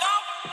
up.